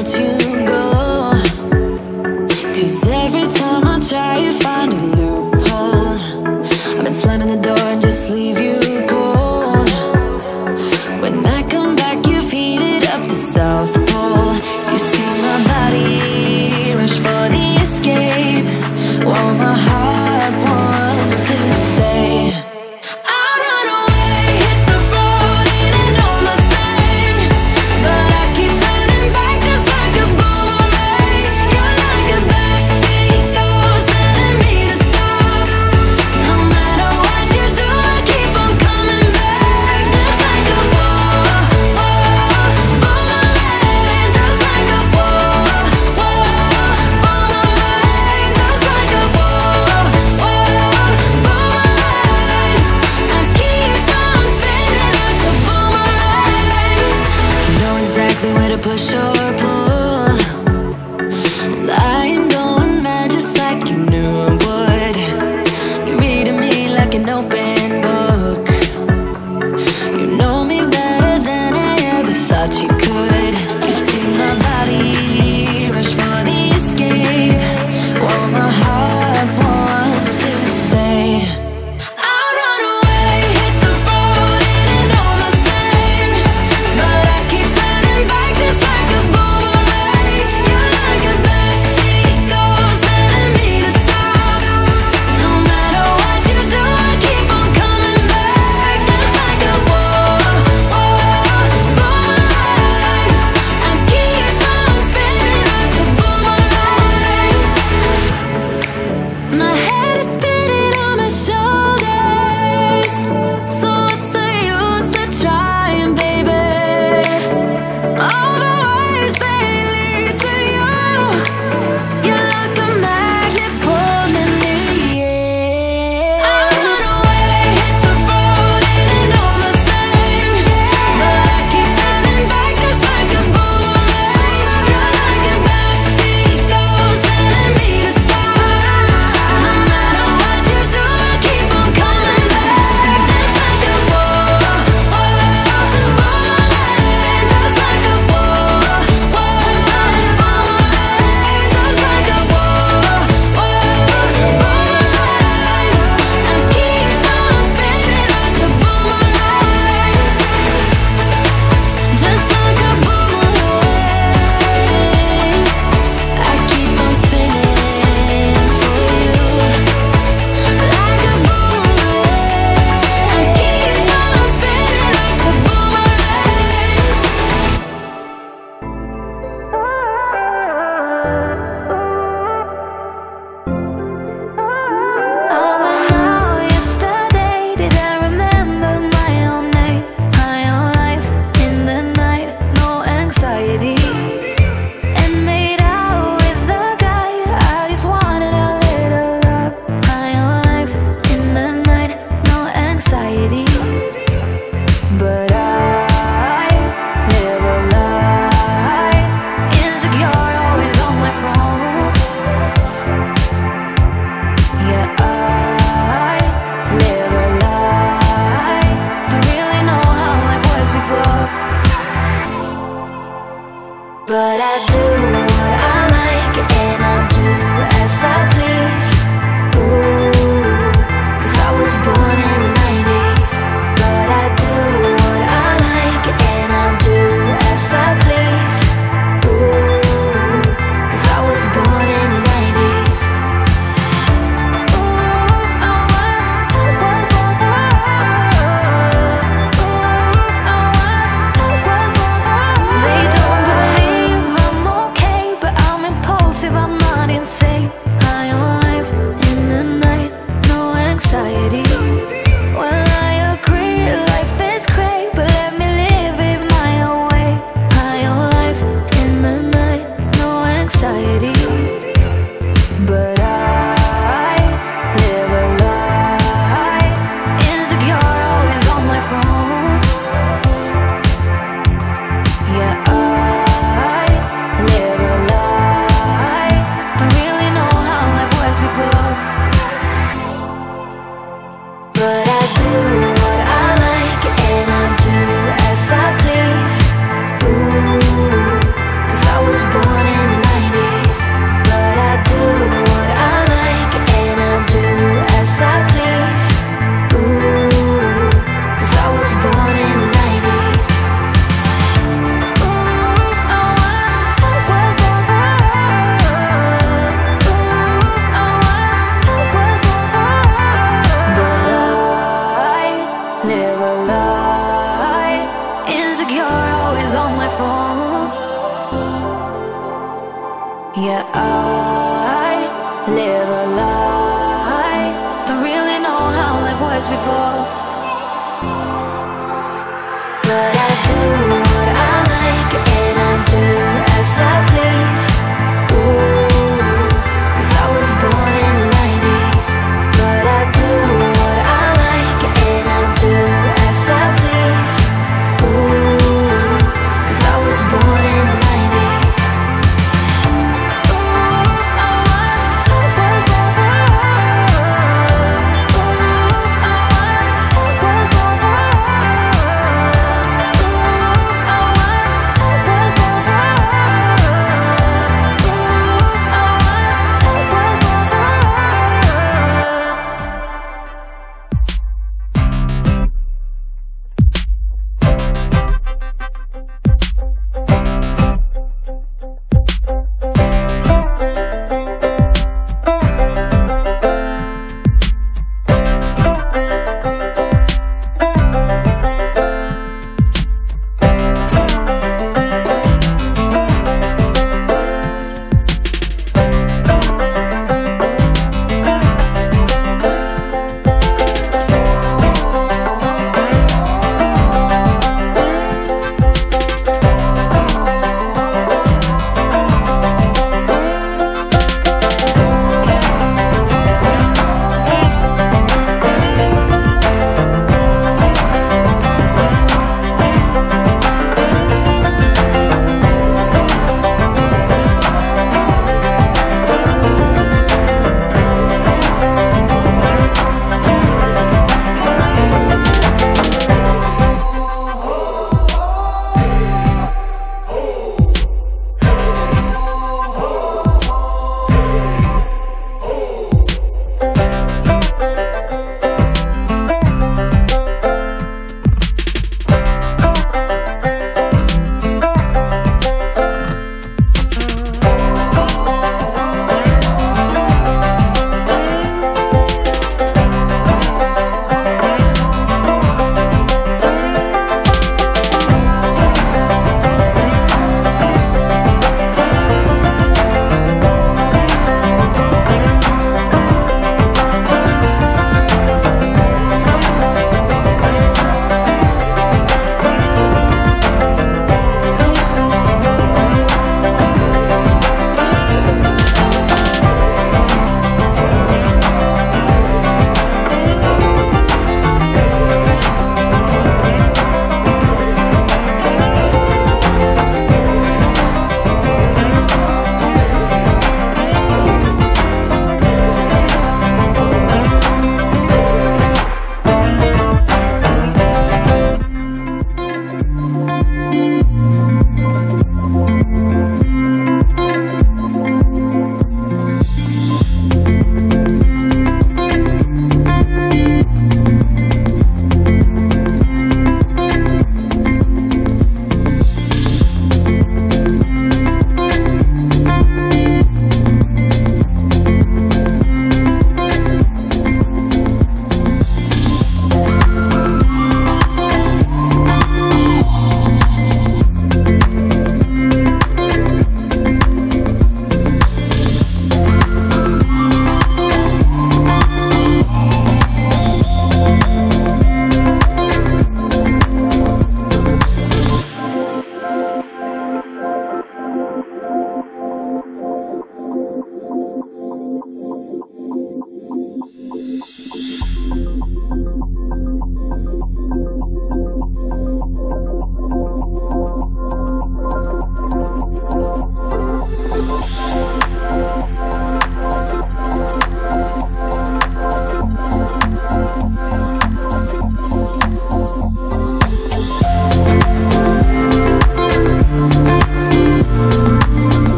without you. 的手